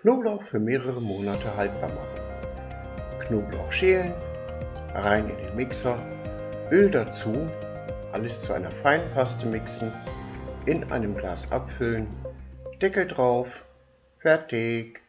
Knoblauch für mehrere Monate haltbar machen. Knoblauch schälen, rein in den Mixer, Öl dazu, alles zu einer feinen Paste mixen, in einem Glas abfüllen, Deckel drauf, fertig.